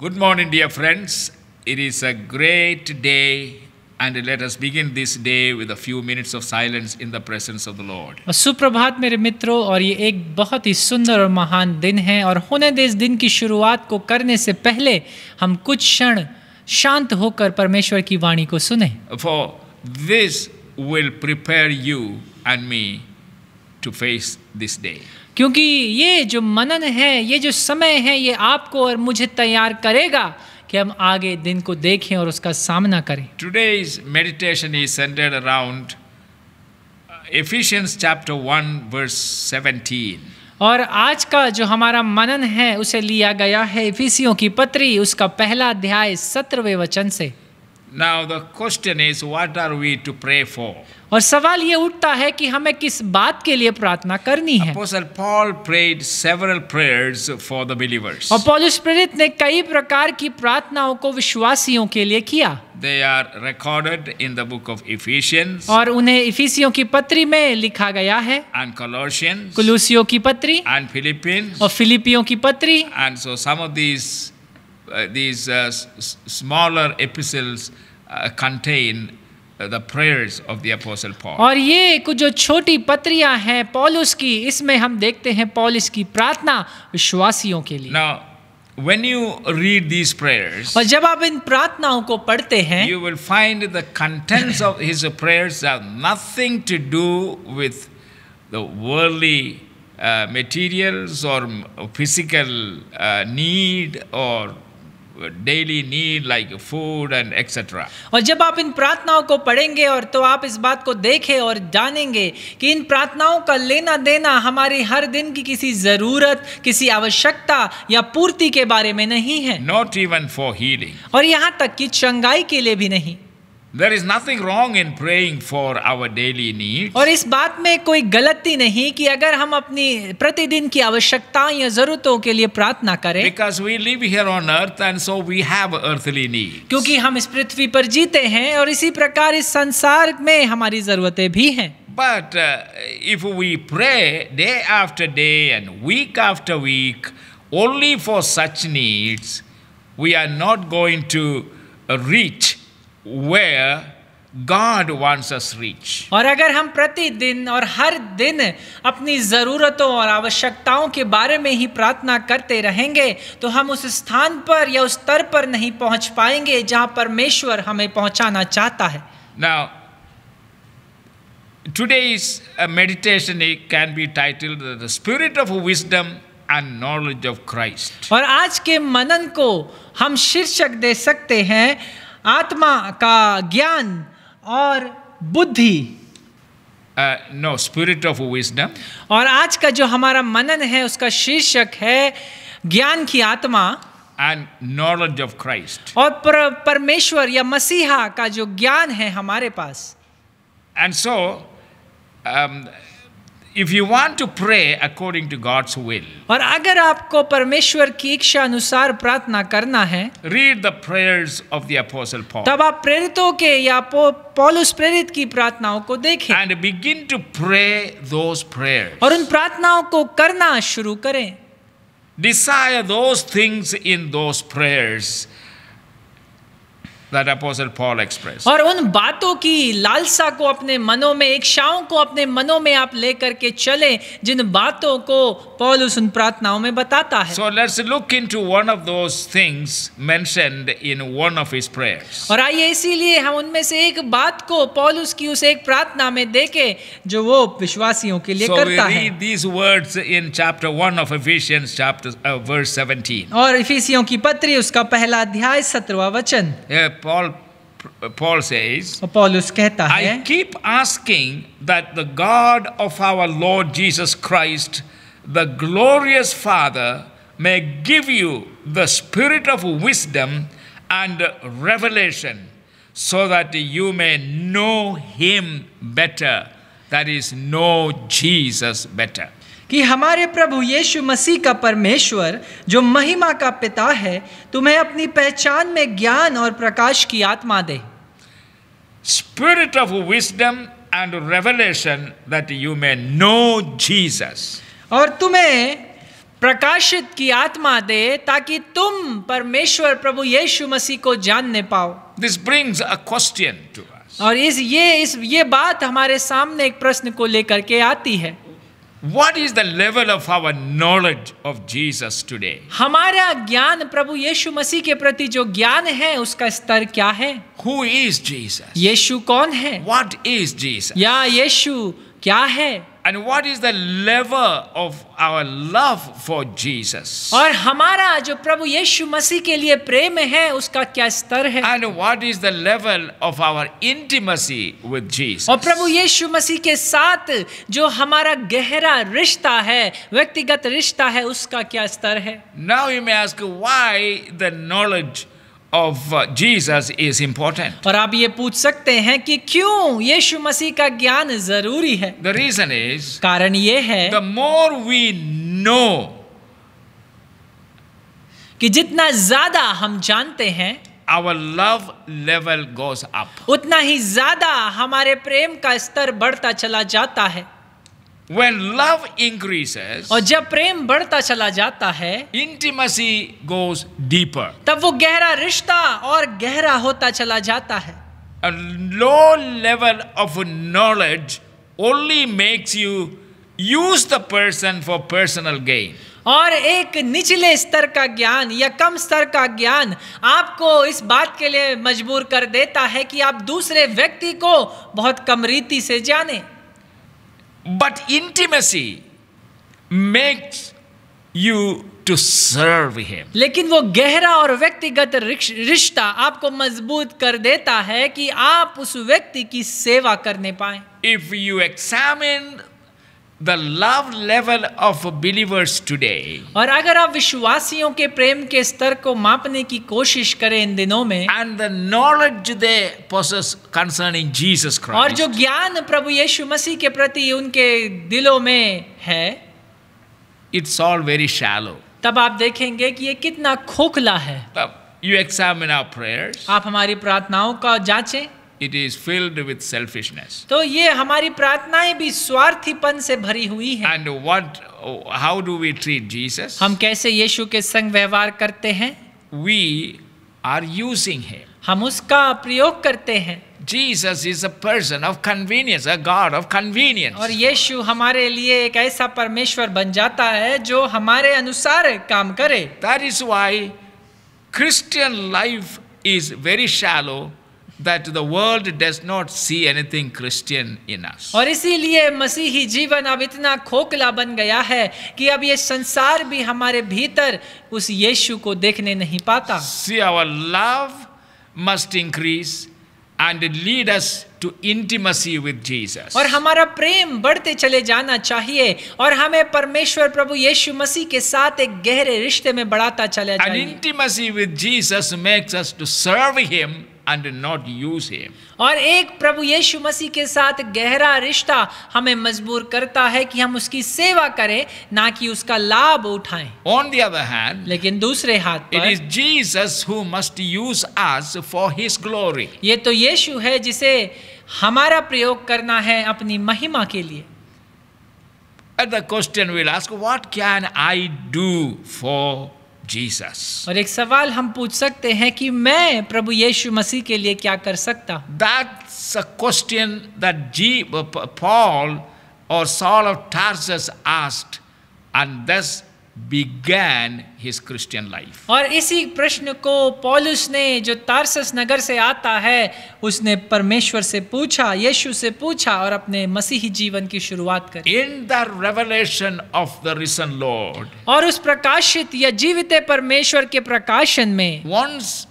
Good morning, dear friends. It is a great day, and let us begin this day with a few minutes of silence in the presence of the Lord. और सुप्रभात मेरे मित्रों और ये एक बहुत ही सुंदर और महान दिन है और होने दे इस दिन की शुरुआत को करने से पहले हम कुछ क्षण शांत होकर परमेश्वर की वाणी को सुने For this will prepare you and me to face this day. क्योंकि ये जो मनन है ये जो समय है ये आपको और मुझे तैयार करेगा कि हम आगे दिन को देखें और उसका सामना करें meditation is centered around uh, Ephesians chapter 1, verse 17. और आज का जो हमारा मनन है उसे लिया गया है इफिसियों की पत्री उसका पहला अध्याय सत्रहवें वचन से now the question is what are we to pray for? और सवाल ये उठता है कि हमें किस बात के लिए प्रार्थना करनी है Apostle Paul prayed several prayers for the believers. और पौलुस प्रेरित ने कई प्रकार की प्रार्थनाओं को विश्वासियों के लिए किया They are recorded in the book of Ephesians और उन्हें इफिसियों की पत्री में लिखा गया है and Colossians कुलूसियों की पत्री and Philippians. और फिलिपियों की पत्री And so some of these, uh, these uh, smaller epistles uh, contain uh, the prayers of the Apostle Paul. और ये कुछ जो छोटी पत्रियाँ हैं पौलुस की इसमें हम देखते हैं पौलुस की प्रार्थना विश्वासियों के लिए Now, when you read these prayers, और जब आप इन प्रार्थनाओं को पढ़ते हैं you will find the contents of his prayers have nothing to do with the worldly uh, materials or physical uh, need or daily need like food and etcetera और जब आप इन प्रार्थनाओं को पढ़ेंगे और तो आप इस बात को देखें और जानेंगे कि इन प्रार्थनाओं का लेना देना हमारी हर दिन की किसी ज़रूरत किसी आवश्यकता या पूर्ति के बारे में नहीं है। नॉट इवन फॉर हीलिंग और यहाँ तक कि चंगाई के लिए भी नहीं। There is nothing wrong in praying for our daily needs. और इस बात में कोई गलती नहीं कि अगर हम अपनी प्रतिदिन की आवश्यकताओं या ज़रूरतों के लिए प्रार्थना करें Because we live here on earth and so we have earthly needs. क्योंकि हम इस पृथ्वी पर जीते हैं और इसी प्रकार इस संसार में हमारी ज़रूरतें भी हैं But uh, if we pray day after day and week after week only for such needs, we are not going to uh, reach where God wants us reach. और अगर हम प्रतिदिन और हर दिन अपनी ज़रूरतों और आवश्यकताओं के बारे में ही प्रार्थना करते रहेंगे तो हम उस स्थान पर या उस स्तर पर नहीं पहुँच पाएँगे जहाँ परमेश्वर हमें पहुंचाना चाहता है Now, today's uh, meditation it can be titled The Spirit of Wisdom and Knowledge of Christ. और आज के मनन को हम शीर्षक दे सकते हैं आत्मा का ज्ञान और बुद्धि। No, Spirit of Wisdom. और आज का जो हमारा मनन है उसका शीर्षक है ज्ञान की आत्मा। एंड नॉलेज ऑफ़ क्राइस्ट और पर, परमेश्वर या मसीहा का जो ज्ञान है हमारे पास। And so, um, if you want to pray according to God's will, और अगर आपको परमेश्वर की इच्छा अनुसार प्रार्थना करना है read the prayers of the Apostle Paul तब आप प्रेरितों के या पौलुस प्रेरित की प्रार्थनाओं को देखें and begin to pray those prayers. और उन प्रार्थनाओं को करना शुरू करें Desire those things in those prayers that Apostle Paul expressed. और उन बातों की लालसा को अपने मनों में इच्छाओं को अपने मनों में आप लेकर के चलें जिन बातों को पौलुस उन प्रार्थनाओं में बताता है So let's look into one of those things mentioned in one of his prayers. और आइए इसीलिए हम उनमें से एक बात को पौलुस की उस एक प्रार्थना में देखें जो वो विश्वासियों के लिए So we करता है read these words in chapter 1 of Ephesians, chapter uh, verse 17. और इफिसियों की पत्री उसका पहला अध्याय सत्रवा वचन Here Paul Paul says, और पौलुस कहता है I keep asking that the God of our Lord Jesus Christ, the glorious Father, may give you the spirit of wisdom and revelation so that you may know him better, that is, know Jesus better. कि हमारे प्रभु यीशु मसीह का परमेश्वर जो महिमा का पिता है तुम्हें अपनी पहचान में ज्ञान और प्रकाश की आत्मा दे Spirit of wisdom and revelation that you may know Jesus. और तुम्हें प्रकाशित की आत्मा दे ताकि तुम परमेश्वर प्रभु यीशु मसीह को जानने पाओ this brings a question to us. और इस ये इस ये बात हमारे सामने एक प्रश्न को लेकर के आती है What is the level of our knowledge of Jesus today? हमारा ज्ञान प्रभु यीशु मसीह के प्रति जो ज्ञान है उसका स्तर क्या है Who is Jesus? यीशु कौन है What is Jesus? या यीशु क्या है And what is the level of our love for Jesus? और हमारा जो प्रभु यीशु मसीह के लिए प्रेम है उसका क्या स्तर है And what is the level of our intimacy with Jesus? और प्रभु यीशु मसीह के साथ जो हमारा गहरा रिश्ता है व्यक्तिगत रिश्ता है उसका क्या स्तर है Now you may ask why the knowledge of uh, Jesus is important. और आप ये पूछ सकते हैं कि क्यों यीशु मसीह का ज्ञान ज़रूरी है The reason is कारण ये है the more we know कि जितना ज़्यादा हम जानते हैं our love level goes up. उतना ही ज़्यादा हमारे प्रेम का स्तर बढ़ता चला जाता है When love increases, और जब प्रेम बढ़ता चला जाता है intimacy goes deeper. तब वो गहरा रिश्ता और गहरा होता चला जाता है A low level of knowledge only makes you use the person for personal gain. और एक निचले स्तर का ज्ञान या कम स्तर का ज्ञान आपको इस बात के लिए मजबूर कर देता है कि आप दूसरे व्यक्ति को बहुत कम रीति से जाने But intimacy makes you to serve him. लेकिन वो गहरा और व्यक्तिगत रिश- रिश्ता आपको मज़बूत कर देता है कि आप उस व्यक्ति की सेवा करने पाए If you examine the love level of believers today और अगर आप विश्वासियों के प्रेम के स्तर को मापने की कोशिश करें इन दिनों में and the knowledge they possess concerning Jesus और जो Christ, ज्ञान प्रभु यीशु मसीह के प्रति उनके दिलों में है it's all very shallow. तब आप देखेंगे कि ये कितना खोखला है Now, you examine our prayers, आप हमारी प्रार्थनाओं का जांचें it is filled with selfishness. तो ये हमारी प्रार्थनाएँ भी स्वार्थीपन से भरी हुई हैं And what, how do we treat Jesus? हम कैसे यीशु के संग व्यवहार करते हैं We are using him. हम उसका प्रयोग करते हैं Jesus is a person of convenience, a God of convenience. और यीशु हमारे लिए एक ऐसा परमेश्वर बन जाता है जो हमारे अनुसार काम करे That is why Christian life is very shallow, that the world does not see anything Christian in us. और इसीलिए मसीही जीवन अब इतना खोखला बन गया है कि अब ये संसार भी हमारे भीतर उस यीशु को देखने नहीं पाता See, our love must increase and lead us to intimacy with Jesus. और हमारा प्रेम बढ़ते चले जाना चाहिए और हमें परमेश्वर प्रभु यीशु मसीह के साथ एक गहरे रिश्ते में बढ़ाता चला And intimacy with Jesus makes us to serve Him and not use him और एक प्रभु यीशु मसीह के साथ गहरा रिश्ता हमें मजबूर करता है कि हम उसकी सेवा करें ना कि उसका लाभ उठाएँ। ऑन द अदर हैंड लेकिन दूसरे हाथ पर it is Jesus who must use us for his glory ये तो यीशु है जिसे हमारा प्रयोग करना है अपनी महिमा के लिए। At the question will ask what can I do for Jesus? और एक सवाल हम पूछ सकते हैं कि मैं प्रभु यीशु मसीह के लिए क्या कर सकता हूँ That's a question that G, uh, Paul or Saul of Tarsus asked, and thus began his Christian life. और इसी प्रश्न को पौलुस ने जो तारसस नगर से आता है उसने परमेश्वर से पूछा यीशु से पूछा और अपने मसीही जीवन की शुरुआत करी In the revelation of the risen Lord, और उस प्रकाशित या जीवित परमेश्वर के प्रकाशन में once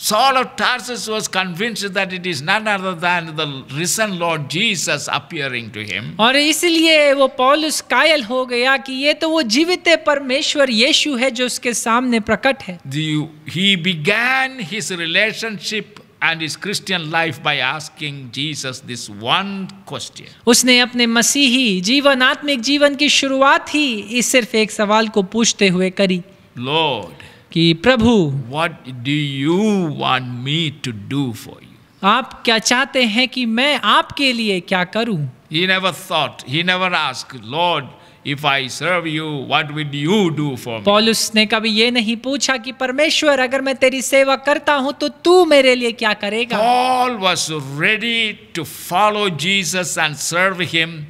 Saul of Tarsus was convinced that it is none other than the risen Lord Jesus appearing to him. और इसलिए वो पौलुस कायल हो गया कि ये तो वो जीवित परमेश्वर यीशु है जो उसके सामने प्रकट है The, he began his relationship and his Christian life by asking Jesus this one question. उसने अपने मसीही जीवन आत्मिक जीवन की शुरुआत ही इस सिर्फ़ एक सवाल को पूछते हुए करी Lord, कि प्रभु what do you want me to do for you? आप क्या चाहते हैं कि मैं आपके लिए क्या करूँ never thought, he never asked, Lord, If I serve you, what will you do for me? पौलुस ने कभी ये नहीं पूछा कि परमेश्वर अगर मैं तेरी सेवा करता हूँ तो तू मेरे लिए क्या करेगा Paul was ready to follow Jesus and serve him,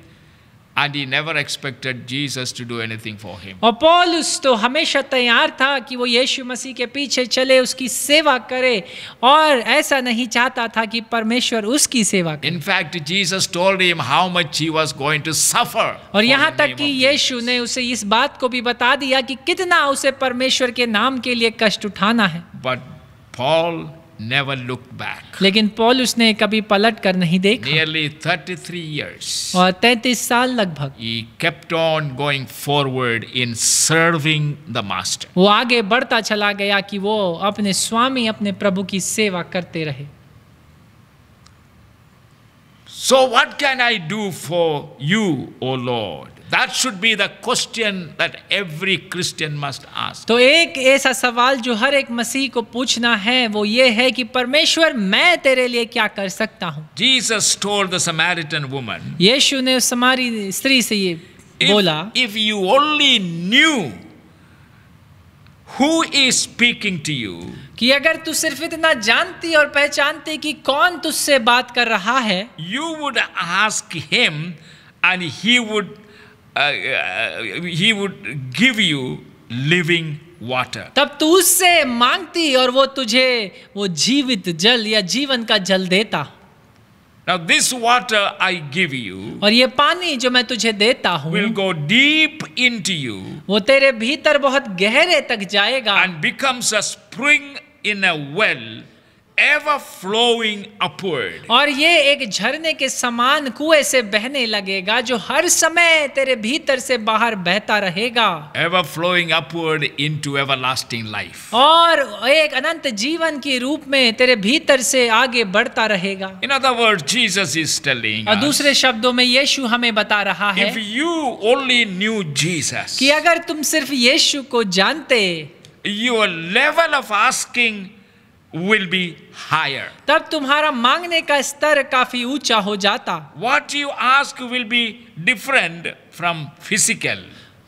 and he never expected Jesus to do anything for him. और पौलुस तो हमेशा तैयार था कि वो यीशु मसीह के पीछे चले उसकी सेवा करे और ऐसा नहीं चाहता था कि परमेश्वर उसकी सेवा करे In fact, Jesus told him how much he was going to suffer. और यहाँ तक कि. यीशु ने उसे इस बात को भी बता दिया कि कितना उसे परमेश्वर के नाम के लिए कष्ट उठाना है But Paul never looked back. लेकिन पॉल उसने कभी पलट कर नहीं देखा Nearly 33 years. और 33 साल लगभग He kept on going forward in serving the Master. वो आगे बढ़ता चला गया कि वो अपने स्वामी अपने प्रभु की सेवा करते रहे So, what can I do for you, O Lord? That should be the question that every Christian must ask. तो एक ऐसा सवाल जो हर एक मसीह को पूछना है वो ये है कि परमेश्वर मैं तेरे लिए क्या कर सकता हूँ Jesus told the Samaritan woman, यीशु ने उस हमारी स्त्री से ये बोला if you only knew Who is speaking to you? कि अगर तू सिर्फ़ इतना जानती और पहचानती कि कौन तुझसे बात कर रहा है you would ask him and he would he would give you living water तब तू उससे मांगती और वो तुझे वो जीवित जल या जीवन का जल देता now this water i give you और ये पानी जो मैं तुझे देता हूँ will go deep into you वो तेरे भीतर बहुत गहरे तक जाएगा and becomes a spring in a well ever flowing upward और ये एक झरने के समान कुएँ से बहने लगेगा जो हर समय तेरे भीतर से बाहर बहता रहेगा ever flowing upward into everlasting life और एक अनंत जीवन के रूप में तेरे भीतर से आगे बढ़ता रहेगा in other words jesus is telling और us दूसरे शब्दों में यीशु हमें बता रहा है if you only knew jesus कि अगर तुम सिर्फ़ यीशु को जानते your level of asking will be higher. तब तुम्हारा मांगने का स्तर काफ़ी ऊँचा हो जाता What you ask will be different from physical.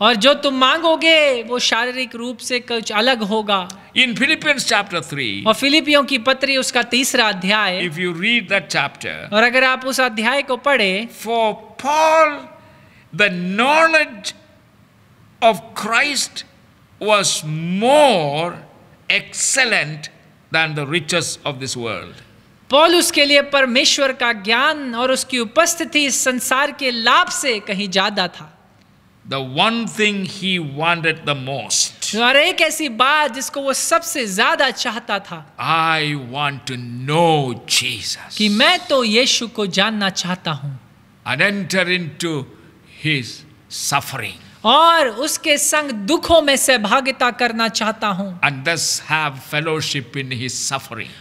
और जो तुम मांगोगे वो शारीरिक रूप से कुछ अलग होगा In Philippians chapter 3, और फिलिपियों की पत्री उसका तीसरा अध्याय if you read that chapter, और अगर आप उस अध्याय को पढ़े for Paul, the knowledge of Christ was more excellent than the riches of this world. पौलुस के लिए परमेश्वर का ज्ञान और उसकी उपस्थिति इस संसार के लाभ से कहीं ज़्यादा था The one thing he wanted the most. और एक ऐसी बात जिसको वो सबसे ज़्यादा चाहता था I want to know Jesus कि मैं तो यीशु को जानना चाहता हूँ and enter into his suffering और उसके संग दुखों में सहभागिता करना चाहता हूँ।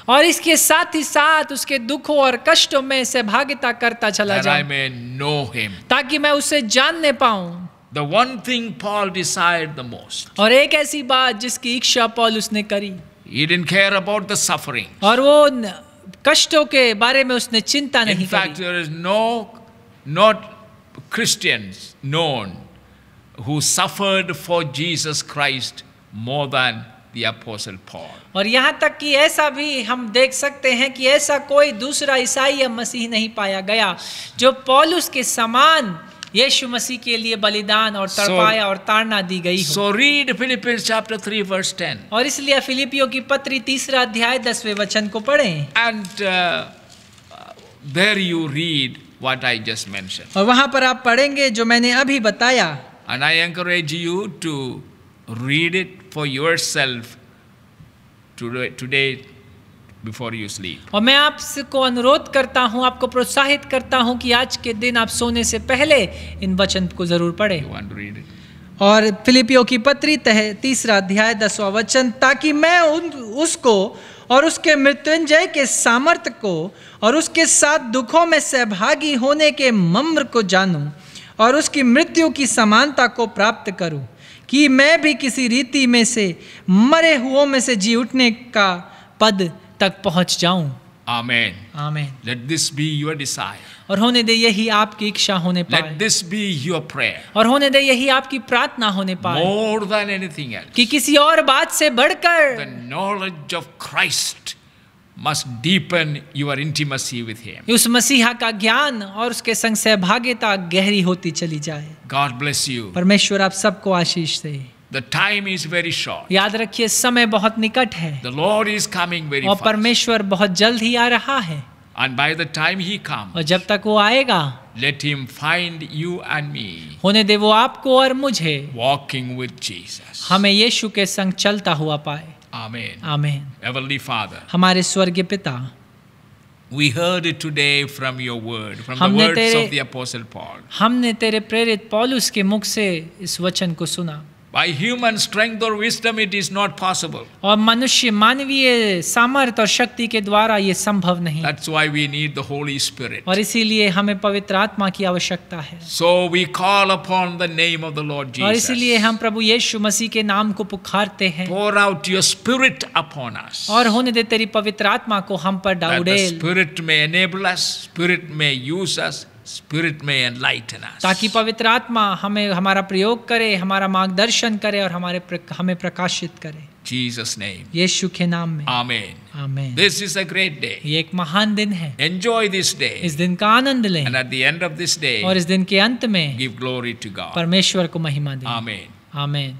और इसके साथ ही साथ उसके दुखों और कष्टों में सहभागिता करता चला जाए नो हिम ताकि मैं उसे जानने पाऊँ। The one thing Paul desired the most. और एक ऐसी बात जिसकी इच्छा पॉल उसने करी। He didn't care about the suffering. और वो कष्टों के बारे में उसने चिंता नहीं In fact, there is no, not Christians known who suffered for Jesus Christ more than the apostle Paul. और यहाँ तक कि ऐसा भी हम देख सकते हैं कि ऐसा कोई दूसरा ईसाई या मसीह नहीं पाया गया जो पौलुस के समान यीशु मसीह के लिए बलिदान और So- और ताड़ना दी गई हो So read Philippians chapter 3 verse 10. और इसलिए फिलिपियो की पत्री तीसरा अध्याय दसवें वचन को पढ़ें And uh, there you read what I just mentioned. और वहाँ पर आप पढ़ेंगे जो मैंने अभी बताया And I encourage you to read it for yourself today, today before you sleep. और मैं आपको अनुरोध करता हूँ आपको प्रोत्साहित करता हूँ कि आज के दिन आप सोने से पहले इन वचन को ज़रूर पढ़ें You want to read it? और फिलिपियो की पत्री तह तीसरा अध्याय दसवां वचन ताकि मैं उन उसको और उसके मृत्युंजय के सामर्थ्य को और उसके साथ दुखों में सहभागी होने के मम्र को जानूं और उसकी मृत्यु की समानता को प्राप्त करूँ कि मैं भी किसी रीति में से मरे हुओं में से जी उठने का पद तक पहुँच जाऊँ Amen. Amen Let this be your desire. और होने दे यही आपकी इच्छा होने Let पाए this be your prayer. और होने दे यही आपकी प्रार्थना होने पाए More than anything else. कि किसी और बात से The बढ़कर knowledge of Christ must deepen your intimacy with Him. उस मसीहा का ज्ञान और उसके संग सहभागिता गहरी होती चली जाए God bless you. परमेश्वर आप सबको आशीष दे The time is very short. याद रखिए समय बहुत निकट है The Lord is coming very और fast. परमेश्वर बहुत जल्द ही आ रहा है And by the time He comes, और जब तक वो आएगा let Him find you and me होने दे वो आपको और मुझे walking with Jesus. हमें यीशु के संग चलता हुआ पाए Amen. Amen. Heavenly Father, हमारे स्वर्गीय पिता we heard it today from your word, from the words तेरे- of the Apostle Paul. हमने तेरे प्रेरित पौलुस के मुख से इस वचन को सुना By human strength or wisdom, it is not possible. और मनुष्य मानवीय सामर्थ और शक्ति के द्वारा ये संभव नहीं That's why we need the Holy Spirit. और इसीलिए हमें पवित्र आत्मा की आवश्यकता है So we call upon the name of the Lord और इसीलिए Jesus. हम प्रभु यीशु मसीह के नाम को पुकारते हैं Pour out your Spirit upon us. और होने दे तेरी पवित्र आत्मा को हम पर That the Spirit may enable us, Spirit may use us, May enlighten us. ताकि पवित्र आत्मा हमें हमारा प्रयोग करे हमारा मार्गदर्शन करे और हमारे हमें प्रकाशित करे Jesus' name. यीशु के नाम में Amen. Amen this is a great day ये एक महान दिन है एंजॉय दिस डे इस दिन का आनंद लें And at the end of this day, और इस दिन के अंत में give glory to God. परमेश्वर को महिमा दें Amen. आमेन